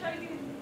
try again.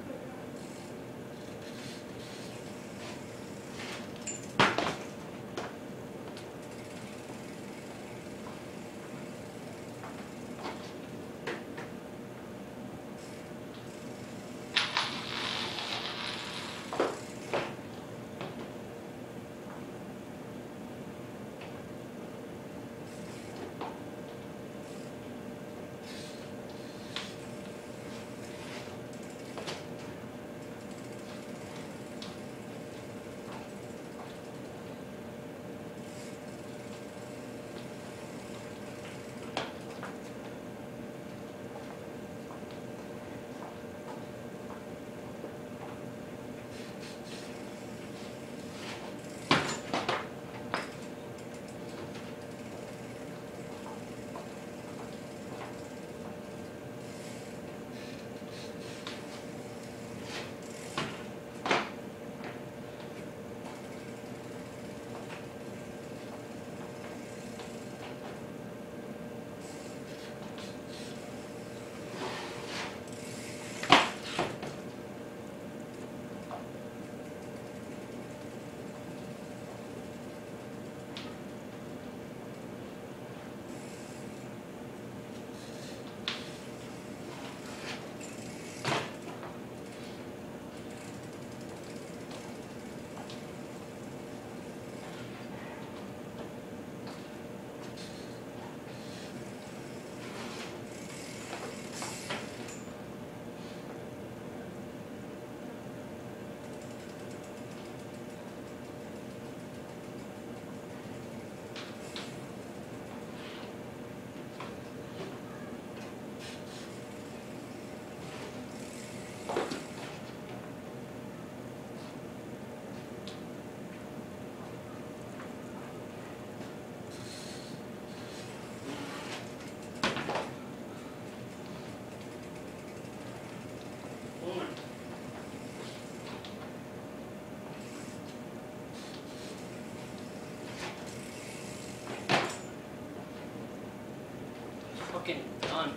fucking done.